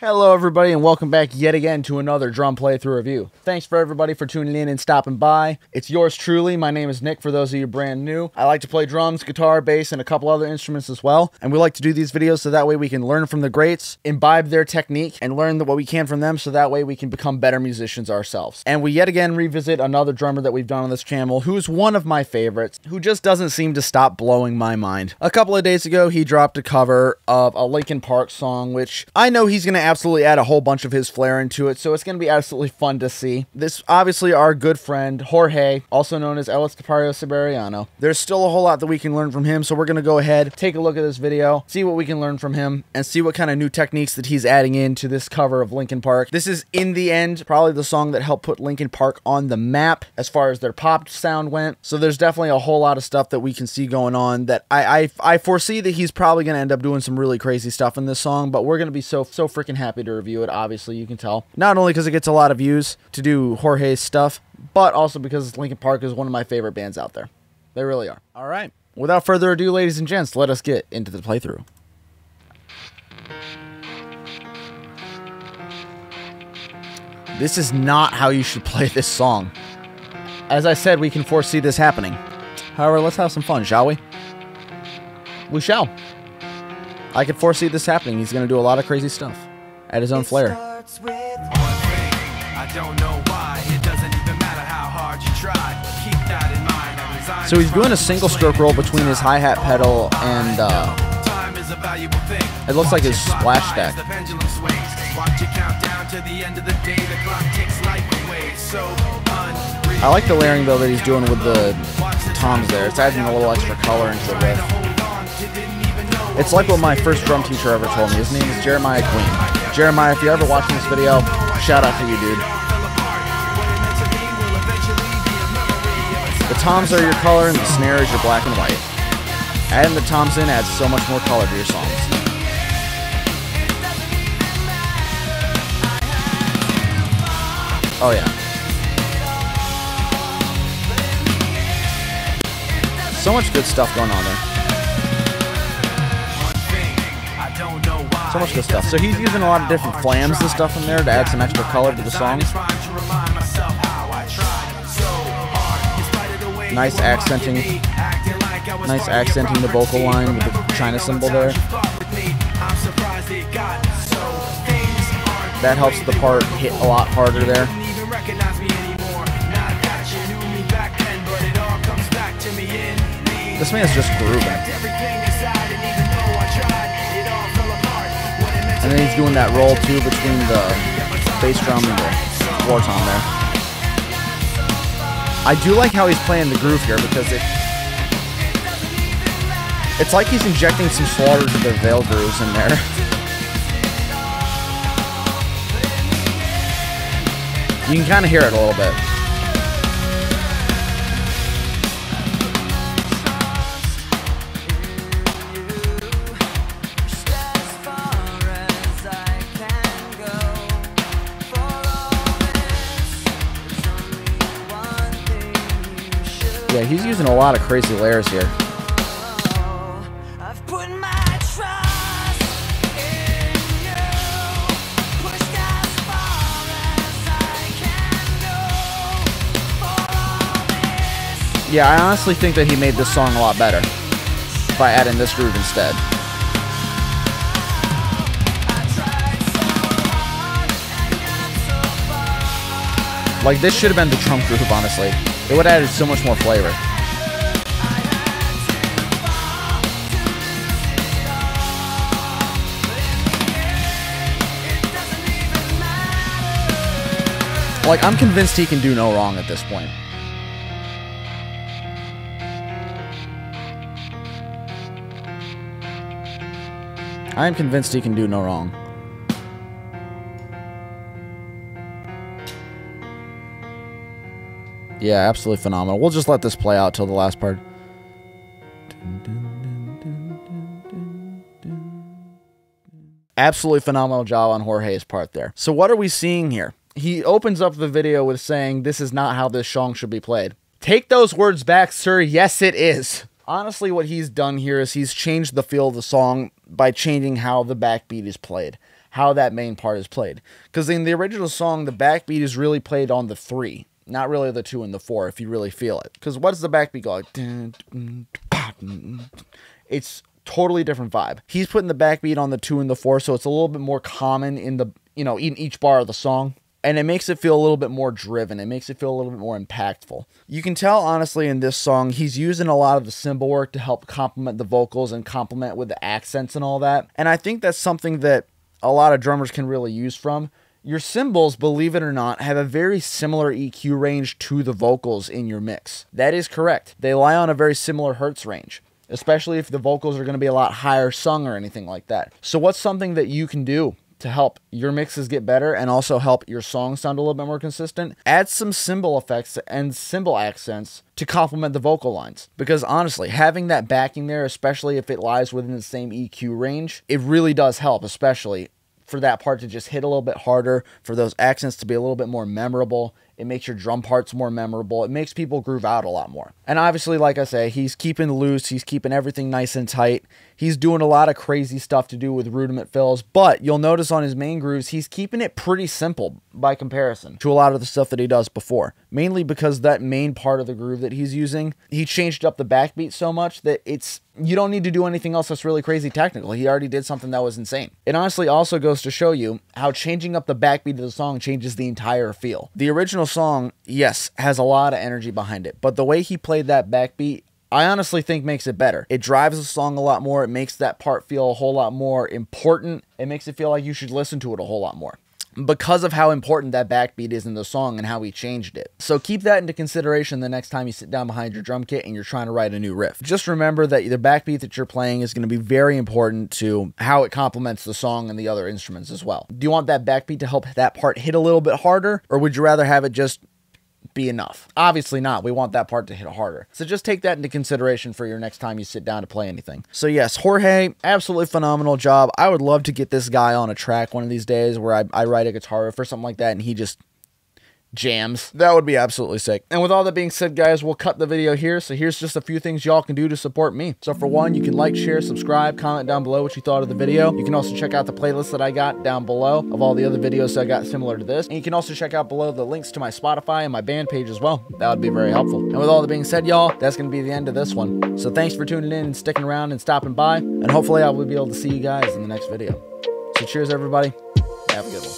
Hello, everybody, and welcome back yet again to another drum playthrough review. Thanks for everybody for tuning in and stopping by. It's yours truly. My name is Nick. For those of you brand new, I like to play drums, guitar, bass, and a couple other instruments as well. And we like to do these videos so that way we can learn from the greats, imbibe their technique, and learn what we can from them, so that way we can become better musicians ourselves. And we yet again revisit another drummer that we've done on this channel, who's one of my favorites, who just doesn't seem to stop blowing my mind. A couple of days ago, he dropped a cover of a Linkin Park song, which I know he's going to absolutely add a whole bunch of his flair into it, so it's going to be absolutely fun to see. This, obviously, our good friend, Jorge, also known as El Estepario Siberiano. There's still a whole lot that we can learn from him, so we're going to go ahead, take a look at this video, see what we can learn from him, and see what kind of new techniques that he's adding into this cover of Linkin Park. This is, in the end, probably the song that helped put Linkin Park on the map as far as their pop sound went, so there's definitely a whole lot of stuff that we can see going on that I, I, I foresee that he's probably going to end up doing some really crazy stuff in this song, but we're going to be so, so freaking happy to review it, obviously, you can tell. Not only because it gets a lot of views to do Jorge's stuff, but also because Linkin Park is one of my favorite bands out there. They really are. All right. Without further ado, ladies and gents, let us get into the playthrough. This is not how you should play this song. As I said, we can foresee this happening. However, let's have some fun, shall we? We shall. I can foresee this happening. He's going to do a lot of crazy stuff at his own flair. So he's doing a single stroke roll between his hi-hat pedal and uh, it looks like his splash deck. I like the layering though that he's doing with the toms there. It's adding a little extra color into the riff. It's like what my first drum teacher ever told me. His name is Jeremiah Queen. Jeremiah, if you're ever watching this video, shout out to you, dude. The toms are your color and the snare is your black and white. Adding the toms in adds so much more color to your songs. Oh yeah. So much good stuff going on there. So much good stuff. So he's using a lot of different flams and stuff in there to add some extra color to the songs. Nice accenting. Nice accenting the vocal line with the China cymbal there. That helps the part hit a lot harder there. This man is just grooving. And then he's doing that roll too between the bass drum and the floor tom there. I do like how he's playing the groove here because it it's like he's injecting some Slaughter to Prevail grooves in there. You can kind of hear it a little bit. Yeah, he's using a lot of crazy layers here. Yeah, I honestly think that he made this song a lot better by adding this groove instead. Like, this should have been the drum groove, honestly. It would have added so much more flavor. Like, I'm convinced he can do no wrong at this point. I am convinced he can do no wrong. Yeah, absolutely phenomenal. We'll just let this play out till the last part. Absolutely phenomenal job on Jorge's part there. So what are we seeing here? He opens up the video with saying, this is not how this song should be played. Take those words back, sir. Yes, it is. Honestly, what he's done here is he's changed the feel of the song by changing how the backbeat is played. how that main part is played. Because in the original song, the backbeat is really played on the three, not really the two and the four, if you really feel it. Because what does the backbeat go like? It's totally different vibe. He's putting the backbeat on the two and the four, so it's a little bit more common in the you know in each bar of the song and it makes it feel a little bit more driven. It makes it feel a little bit more impactful. You can tell, honestly, in this song, he's using a lot of the cymbal work to help complement the vocals and complement with the accents and all that. And I think that's something that a lot of drummers can really use from. Your cymbals, believe it or not, have a very similar EQ range to the vocals in your mix. That is correct. They lie on a very similar hertz range especially if the vocals are going to be a lot higher sung or anything like that. So, what's something that you can do to help your mixes get better and also help your songs sound a little bit more consistent, add some cymbal effects and cymbal accents to complement the vocal lines. Because honestly, having that backing there, especially if it lies within the same EQ range, it really does help, especially for that part to just hit a little bit harder, for those accents to be a little bit more memorable, it makes your drum parts more memorable. It makes people groove out a lot more. And obviously, like I say, he's keeping loose. He's keeping everything nice and tight. He's doing a lot of crazy stuff to do with rudiment fills, but you'll notice on his main grooves, he's keeping it pretty simple by comparison to a lot of the stuff that he does before. Mainly because that main part of the groove that he's using, he changed up the backbeat so much that it's you don't need to do anything else that's really crazy technical. He already did something that was insane. It honestly also goes to show you how changing up the backbeat of the song changes the entire feel. The original song, yes, has a lot of energy behind it, but the way he played that backbeat, I honestly think makes it better. It drives the song a lot more. It makes that part feel a whole lot more important. It makes it feel like you should listen to it a whole lot more because of how important that backbeat is in the song and how he changed it. So keep that into consideration the next time you sit down behind your drum kit and you're trying to write a new riff. Just remember that the backbeat that you're playing is going to be very important to how it complements the song and the other instruments as well. Do you want that backbeat to help that part hit a little bit harder or would you rather have it just be enough. Obviously not. We want that part to hit harder. So just take that into consideration for your next time you sit down to play anything. So yes, Jorge, absolutely phenomenal job. I would love to get this guy on a track one of these days where I, I write a guitar riff or something like that and he just jams. That would be absolutely sick. And with all that being said, guys, we'll cut the video here. So here's just a few things y'all can do to support me. So for one, you can like, share, subscribe, comment down below what you thought of the video. You can also check out the playlist that I got down below of all the other videos I got similar to this. And you can also check out below the links to my Spotify and my band page as well. That would be very helpful. And with all that being said, y'all, that's going to be the end of this one. So thanks for tuning in and sticking around and stopping by. And hopefully I will be able to see you guys in the next video. So cheers, everybody. Have a good one.